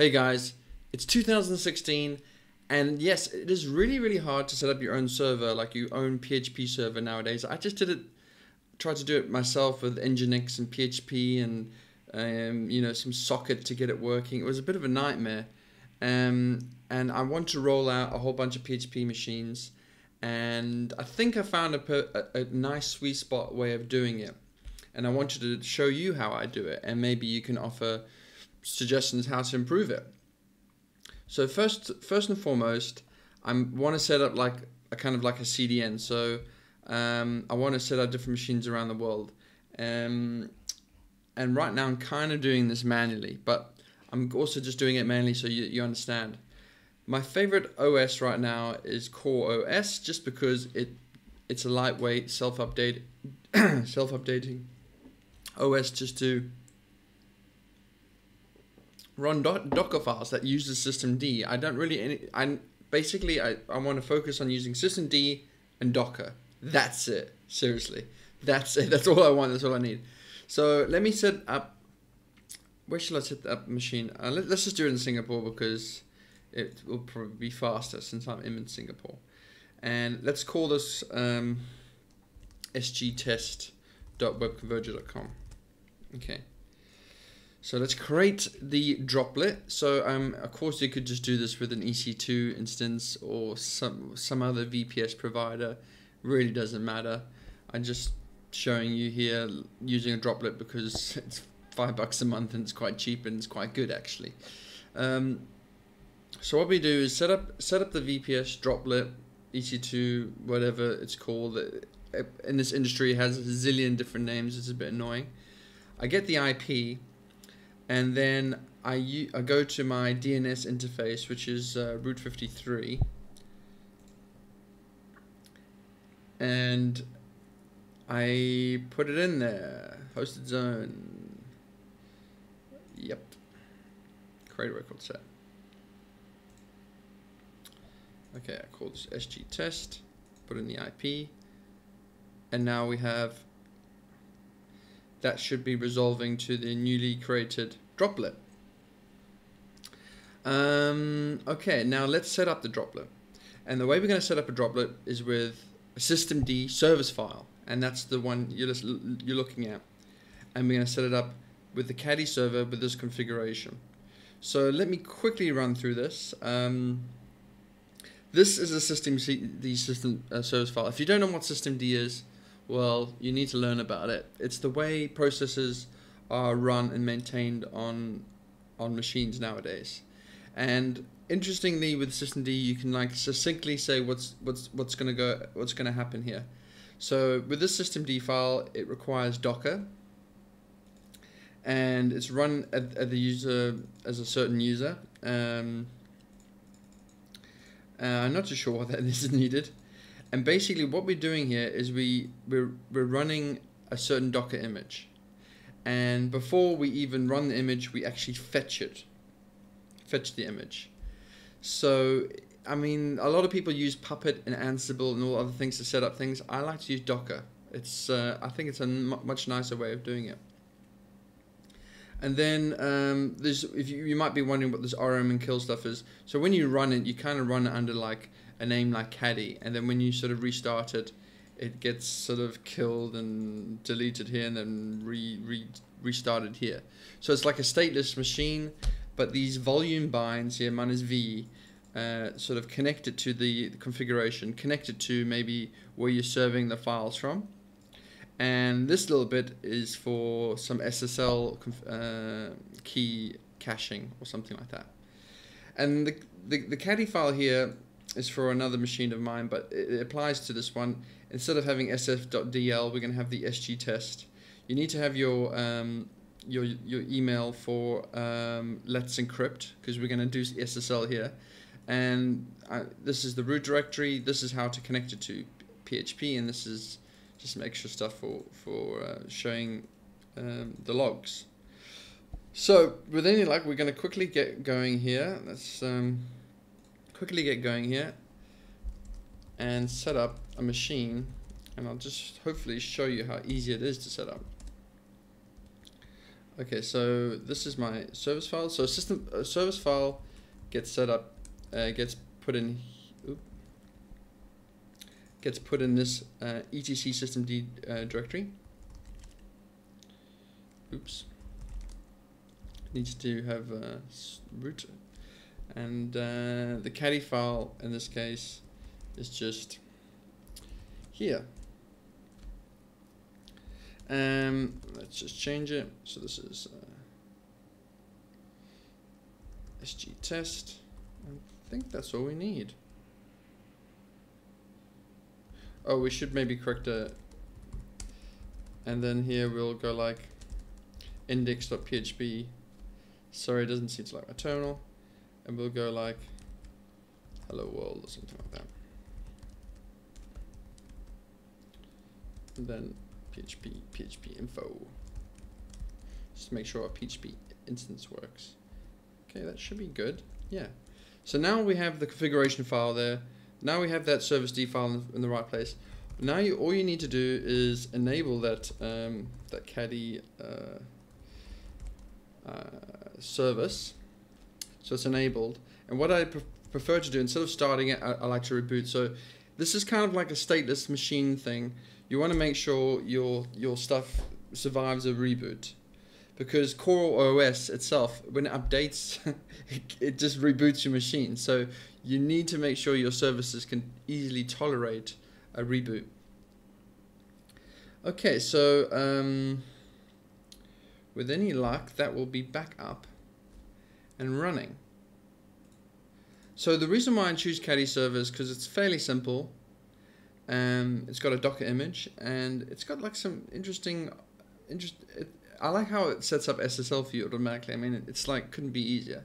Hey guys, it's 2016, and yes, it is really, really hard to set up your own server, like your own PHP server nowadays. I just did it, tried to do it myself with Nginx and PHP and um, you know some socket to get it working. It was a bit of a nightmare, um, and I want to roll out a whole bunch of PHP machines, and I think I found a, a, a nice sweet spot way of doing it, and I wanted to show you how I do it, and maybe you can offer suggestions how to improve it. So first, first and foremost, I want to set up like a kind of like a CDN. So um, I want to set up different machines around the world. Um, and right now I'm kind of doing this manually, but I'm also just doing it manually so you, you understand. My favorite OS right now is Core OS just because it it's a lightweight, self-update, self-updating OS just to run Docker files that uses systemd. I don't really any, I basically I, I want to focus on using systemd and Docker. That's it. Seriously. That's it. That's all I want. That's all I need. So let me set up where shall I set up machine? Uh, let, us just do it in Singapore because it will probably be faster since I'm in Singapore. And let's call this um, sgtest.webconverger.com. Okay. So let's create the droplet. So um, of course you could just do this with an EC2 instance or some some other VPS provider. Really doesn't matter. I'm just showing you here using a droplet because it's five bucks a month and it's quite cheap and it's quite good actually. Um, so what we do is set up set up the VPS droplet EC2 whatever it's called. In this industry has a zillion different names. It's a bit annoying. I get the IP and then I, I go to my DNS interface, which is uh, Route 53, and I put it in there, hosted zone. Yep. Create a record set. Okay, I call this SG test, put in the IP, and now we have that should be resolving to the newly created droplet. Um, okay, now let's set up the droplet. And the way we're going to set up a droplet is with a systemd service file, and that's the one you're, you're looking at. And we're going to set it up with the caddy server with this configuration. So let me quickly run through this. Um, this is a systemd the system uh, service file. If you don't know what systemd is, well, you need to learn about it. It's the way processes are run and maintained on on machines nowadays. And interestingly, with systemd, you can like succinctly say what's what's what's gonna go what's gonna happen here. So with this systemd file, it requires Docker, and it's run at, at the user as a certain user. Um, uh, I'm not too sure what that is needed. And basically what we're doing here is we, we're, we're running a certain Docker image. And before we even run the image, we actually fetch it, fetch the image. So, I mean, a lot of people use Puppet and Ansible and all other things to set up things. I like to use Docker. It's, uh, I think it's a much nicer way of doing it. And then um, there's, if you, you might be wondering what this RM and kill stuff is. So when you run it, you kind of run it under like a name like Caddy, and then when you sort of restart it, it gets sort of killed and deleted here, and then re, re restarted here. So it's like a stateless machine, but these volume binds here minus V. Uh, sort of connected to the, configuration, connected to maybe where you're serving the files from. And this little bit is for some SSL uh, key caching or something like that. And the, the, the caddy file here is for another machine of mine, but it, applies to this one. Instead of having sf.dl, we're going to have the sg test. You need to have your um, your your email for um, Let's Encrypt because we're going to do SSL here, and I, this is the root directory. This is how to connect it to PHP, and this is just some extra stuff for for uh, showing um, the logs. So with any luck, we're going to quickly get going here. Let's um, quickly get going here and set up a machine and I'll just hopefully show you how easy it is to set up. Okay, so this is my service file. So system uh, service file gets set up, uh, gets put in, oop, gets put in this uh, etc systemd uh, directory. Oops. Needs to have uh, root, and uh, the caddy file in this case is just here. Um, let's just change it. So this is uh, SG test. I think that's all we need. Oh, we should maybe correct it. And then here we'll go like index.php. Sorry, it doesn't seem to like my terminal. And we'll go like hello world or something like that. And then PHP, PHP info. Just make sure our PHP instance works. Okay, that should be good. Yeah. So now we have the configuration file there. Now we have that service D file in, the right place. Now you, all you need to do is enable that um, that caddy uh, uh, service. So it's enabled. And what I pre prefer to do, instead of starting it, I, I like to reboot. So this is kind of like a stateless machine thing. You want to make sure your your stuff survives a reboot. Because Core OS itself when it updates it just reboots your machine. So you need to make sure your services can easily tolerate a reboot. Okay so um, with any luck that will be back up and running so the reason why I choose Caddy Server is because it's fairly simple um, it's got a Docker image and it's got like some interesting, interest. It, I like how it sets up SSL for you automatically. I mean, it's like couldn't be easier.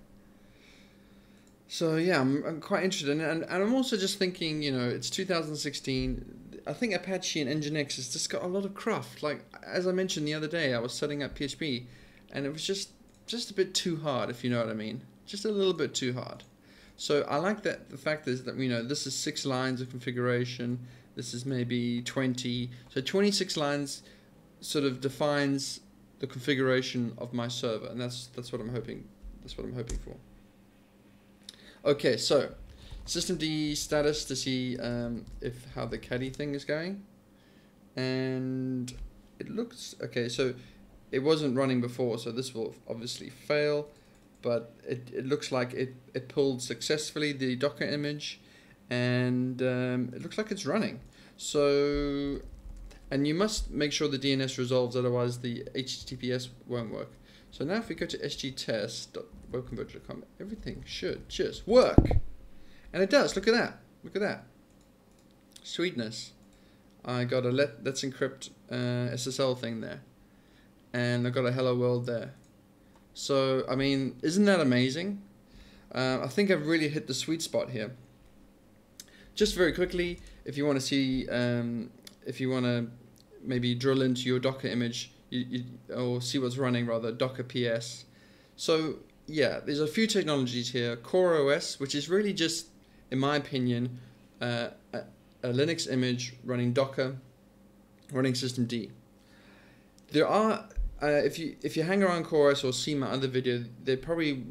So yeah, I'm, I'm quite interested in it, and, and I'm also just thinking, you know, it's 2016. I think Apache and Nginx has just got a lot of craft. Like as I mentioned the other day, I was setting up PHP, and it was just just a bit too hard, if you know what I mean. Just a little bit too hard. So I like that the fact is that you know this is six lines of configuration. This is maybe 20. So 26 lines sort of defines the configuration of my server, and that's that's what I'm hoping. That's what I'm hoping for. Okay, so systemd status to see um, if how the caddy thing is going, and it looks okay. So it wasn't running before, so this will obviously fail, but it, it looks like it, it pulled successfully the Docker image and um, it looks like it's running. So, and you must make sure the DNS resolves, otherwise the HTTPS won't work. So now if we go to sgtest.webconverger.com, everything should just work. And it does, look at that, look at that. Sweetness. I got a let, let's encrypt uh, SSL thing there. And I got a hello world there. So, I mean, isn't that amazing? Uh, I think I've really hit the sweet spot here just very quickly, if you want to see, um, if you want to maybe drill into your Docker image, you, you, or see what's running rather, Docker PS. So yeah, there's a few technologies here. Core OS, which is really just, in my opinion, uh, a, a Linux image running Docker, running systemd. There are uh, if you if you hang around CoreOS or see my other video, they probably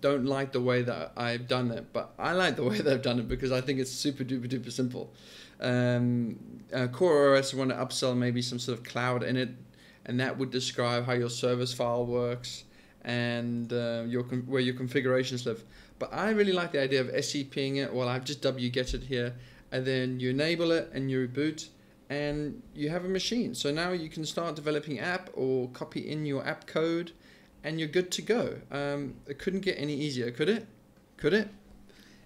don't like the way that I've done it, but I like the way that I've done it because I think it's super duper duper simple. Um, uh, Core OS want to upsell maybe some sort of cloud-init, and that would describe how your service file works and uh, your where your configurations live. But I really like the idea of SCPing it. Well, I've just wget it here, and then you enable it and you reboot, and you have a machine. So now you can start developing app or copy in your app code and you're good to go. Um, it couldn't get any easier, could it? Could it?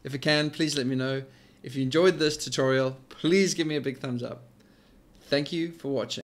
If it can, please let me know. If you enjoyed this tutorial, please give me a big thumbs up. Thank you for watching.